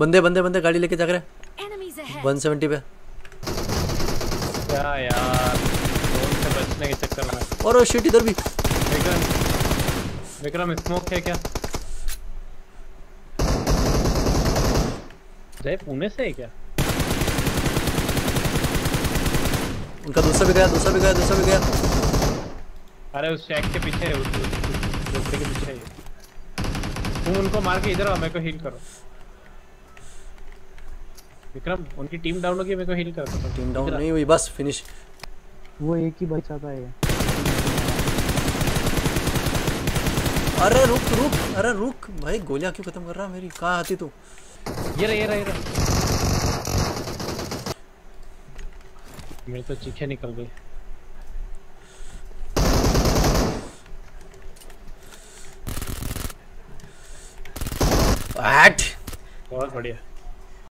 बंदे बंदे बंदे गाड़ी लेके जाग रहे ahead. 170 पे क्या यार से बचने के चक्कर में और शिट इधर भी विक्रम विक्रम स्मोक है क्या जय पुणे से है क्या उनका दूसरा भी गया दूसरा भी गया दूसरा भी गया अरे उस शैक के पीछे है उस झोपड़ी के पीछे है तुम उनको मार के इधर आओ मेरे को हील करो विक्रम उनकी टीम डाउन होगी मेरे को हील करो टीम डाउन नहीं हुई बस फिनिश वो एक ही बचा था ये। अरे रुक रुक अरे रुक। भाई गोलियाँ क्यों खत्म कर रहा है मेरी? कहाँ आती तू? ये रहा ये रहा ये रहा। मेरे तो चीखे निकल गई बहुत बढ़िया।